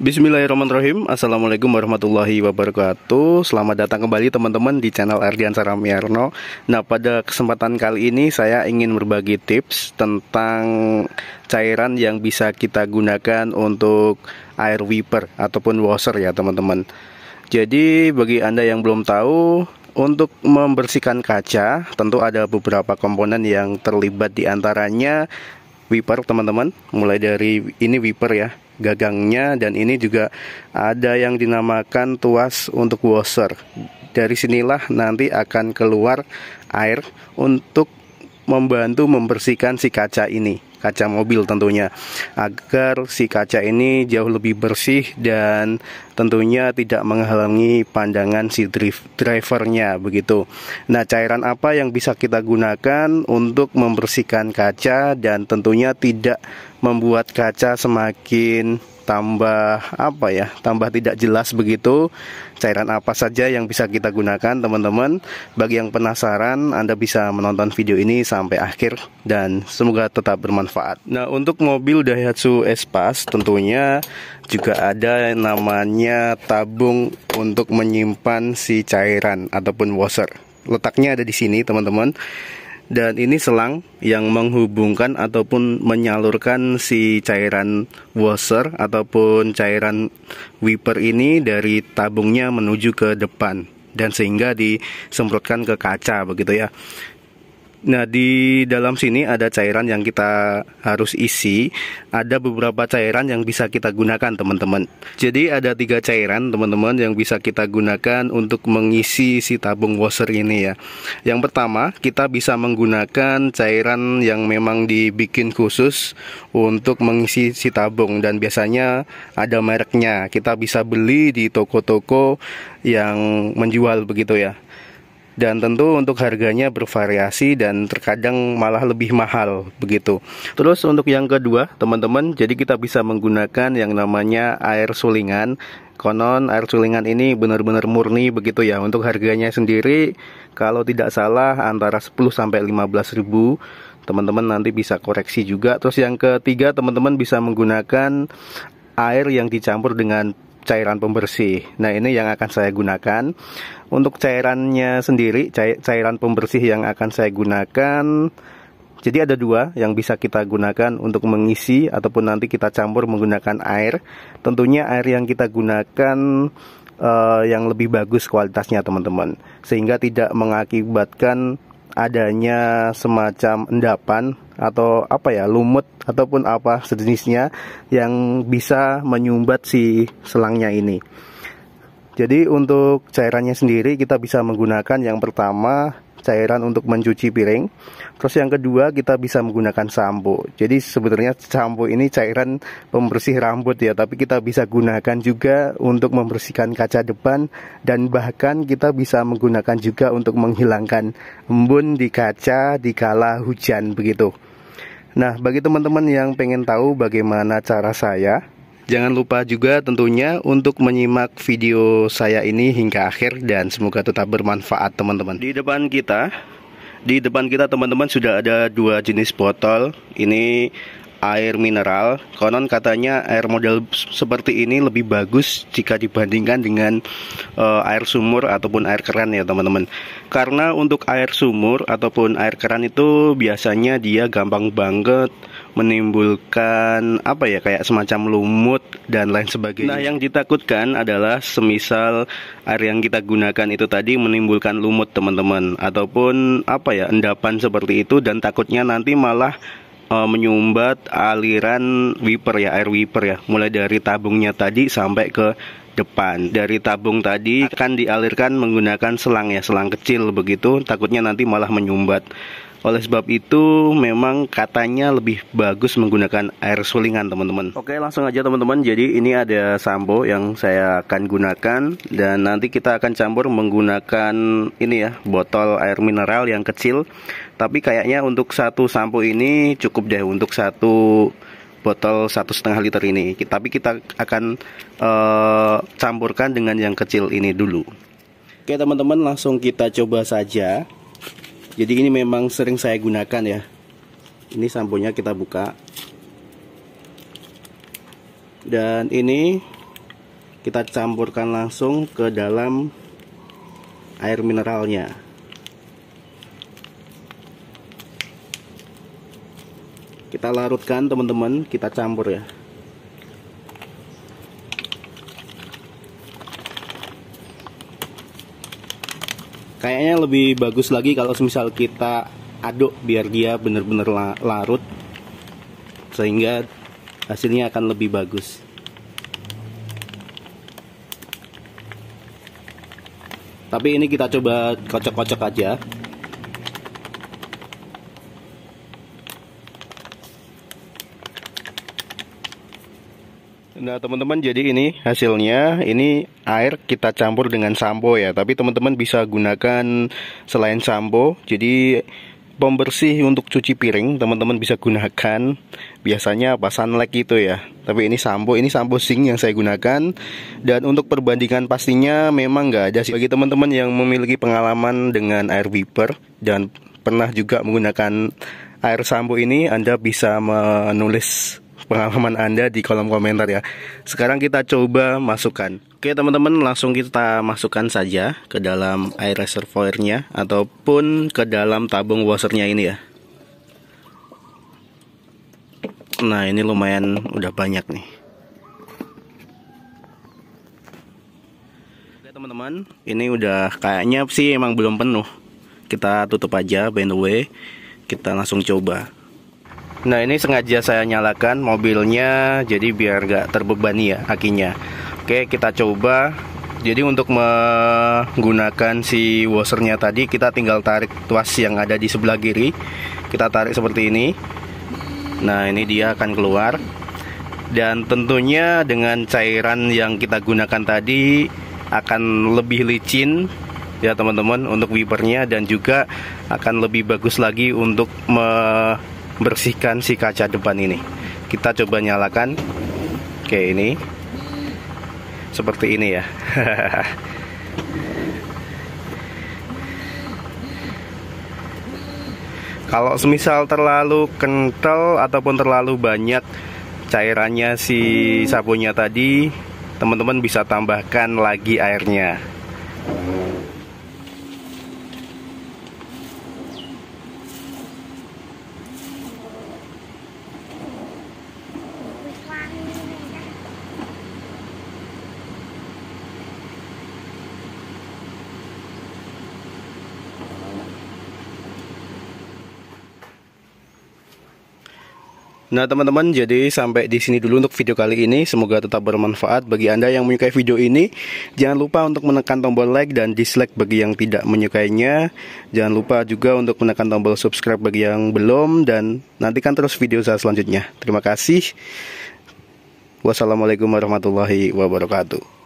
Bismillahirrahmanirrahim. Assalamualaikum warahmatullahi wabarakatuh. Selamat datang kembali teman-teman di channel Ardian Saramiarno. Nah pada kesempatan kali ini saya ingin berbagi tips tentang cairan yang bisa kita gunakan untuk air wiper ataupun washer ya teman-teman. Jadi bagi anda yang belum tahu untuk membersihkan kaca tentu ada beberapa komponen yang terlibat di antaranya wiper teman-teman. Mulai dari ini wiper ya gagangnya dan ini juga ada yang dinamakan tuas untuk washer. Dari sinilah nanti akan keluar air untuk membantu membersihkan si kaca ini kaca mobil tentunya agar si kaca ini jauh lebih bersih dan tentunya tidak menghalangi pandangan si drivernya begitu. Nah, cairan apa yang bisa kita gunakan untuk membersihkan kaca dan tentunya tidak membuat kaca semakin tambah apa ya tambah tidak jelas begitu. Cairan apa saja yang bisa kita gunakan teman-teman? Bagi yang penasaran Anda bisa menonton video ini sampai akhir dan semoga tetap bermanfaat. Nah untuk mobil Daihatsu Espas tentunya juga ada namanya tabung untuk menyimpan si cairan ataupun washer. Letaknya ada di sini teman-teman dan ini selang yang menghubungkan ataupun menyalurkan si cairan washer ataupun cairan wiper ini dari tabungnya menuju ke depan. Dan sehingga disemprotkan ke kaca begitu ya Nah, di dalam sini ada cairan yang kita harus isi. Ada beberapa cairan yang bisa kita gunakan, teman-teman. Jadi, ada tiga cairan, teman-teman, yang bisa kita gunakan untuk mengisi si tabung washer ini ya. Yang pertama, kita bisa menggunakan cairan yang memang dibikin khusus untuk mengisi si tabung dan biasanya ada mereknya. Kita bisa beli di toko-toko yang menjual begitu ya dan tentu untuk harganya bervariasi dan terkadang malah lebih mahal begitu. Terus untuk yang kedua, teman-teman, jadi kita bisa menggunakan yang namanya air sulingan. Konon air sulingan ini benar-benar murni begitu ya. Untuk harganya sendiri kalau tidak salah antara 10 sampai 15 ribu teman-teman nanti bisa koreksi juga. Terus yang ketiga, teman-teman bisa menggunakan air yang dicampur dengan cairan pembersih. Nah, ini yang akan saya gunakan. Untuk cairannya sendiri, cairan pembersih yang akan saya gunakan jadi ada dua yang bisa kita gunakan untuk mengisi ataupun nanti kita campur menggunakan air. Tentunya air yang kita gunakan uh, yang lebih bagus kualitasnya teman-teman, sehingga tidak mengakibatkan adanya semacam endapan atau apa ya lumut ataupun apa sejenisnya yang bisa menyumbat si selangnya ini. Jadi untuk cairannya sendiri kita bisa menggunakan yang pertama cairan untuk mencuci piring. Terus yang kedua kita bisa menggunakan sampo. Jadi sebenarnya sampo ini cairan pembersih rambut ya, tapi kita bisa gunakan juga untuk membersihkan kaca depan dan bahkan kita bisa menggunakan juga untuk menghilangkan embun di kaca di kala hujan begitu. Nah, bagi teman-teman yang pengen tahu bagaimana cara saya Jangan lupa juga tentunya untuk menyimak video saya ini hingga akhir dan semoga tetap bermanfaat teman-teman. Di depan kita, di depan kita teman-teman sudah ada dua jenis botol. Ini air mineral. Konon katanya air model seperti ini lebih bagus jika dibandingkan dengan uh, air sumur ataupun air keran ya teman-teman. Karena untuk air sumur ataupun air keran itu biasanya dia gampang banget menimbulkan apa ya kayak semacam lumut dan lain sebagainya. Nah, yang ditakutkan adalah semisal air yang kita gunakan itu tadi menimbulkan lumut teman-teman. Ataupun apa ya endapan seperti itu dan takutnya nanti malah uh, menyumbat aliran wiper ya air wiper ya. Mulai dari tabungnya tadi sampai ke depan. Dari tabung tadi akan dialirkan menggunakan selang ya selang kecil begitu. Takutnya nanti malah menyumbat oleh sebab itu memang katanya lebih bagus menggunakan air sulingan teman-teman. Oke langsung aja teman-teman. Jadi ini ada sampo yang saya akan gunakan. Dan nanti kita akan campur menggunakan ini ya botol air mineral yang kecil. Tapi kayaknya untuk satu sampo ini cukup deh untuk satu botol satu setengah liter ini. Tapi kita akan uh, campurkan dengan yang kecil ini dulu. Oke teman-teman langsung kita coba saja jadi ini memang sering saya gunakan ya. Ini samponya kita buka. Dan ini kita campurkan langsung ke dalam air mineralnya. Kita larutkan teman-teman. Kita campur ya kayaknya lebih bagus lagi kalau misal kita aduk biar dia benar-benar larut sehingga hasilnya akan lebih bagus. Tapi ini kita coba kocok-kocok aja Nah teman-teman jadi ini hasilnya ini air kita campur dengan sampo ya. Tapi teman-teman bisa gunakan selain sampo jadi pembersih untuk cuci piring teman-teman bisa gunakan biasanya apa sunlight itu ya. Tapi ini sampo ini sampo sing yang saya gunakan. Dan untuk perbandingan pastinya memang nggak ada sih. Bagi teman-teman yang memiliki pengalaman dengan air wiper dan pernah juga menggunakan air sampo ini Anda bisa menulis pengalaman Anda di kolom komentar ya. Sekarang kita coba masukkan. Oke teman-teman langsung kita masukkan saja ke dalam air reservoirnya ataupun ke dalam tabung washernya ini ya. Nah ini lumayan udah banyak nih. Teman-teman ini udah kayaknya sih emang belum penuh. Kita tutup aja by the way. Kita langsung coba. Nah ini sengaja saya nyalakan mobilnya jadi biar gak terbebani ya akinya. Oke kita coba. Jadi untuk menggunakan si washernya tadi kita tinggal tarik tuas yang ada di sebelah kiri. Kita tarik seperti ini. Nah ini dia akan keluar. Dan tentunya dengan cairan yang kita gunakan tadi akan lebih licin ya teman-teman untuk wipernya dan juga akan lebih bagus lagi untuk me bersihkan si kaca depan ini. Kita coba nyalakan. Oke ini. Seperti ini ya. Kalau semisal terlalu kental ataupun terlalu banyak cairannya si sabunnya tadi teman-teman bisa tambahkan lagi airnya Nah teman-teman jadi sampai di sini dulu untuk video kali ini. Semoga tetap bermanfaat bagi anda yang menyukai video ini. Jangan lupa untuk menekan tombol like dan dislike bagi yang tidak menyukainya. Jangan lupa juga untuk menekan tombol subscribe bagi yang belum dan nantikan terus video saya selanjutnya. Terima kasih. Wassalamualaikum warahmatullahi wabarakatuh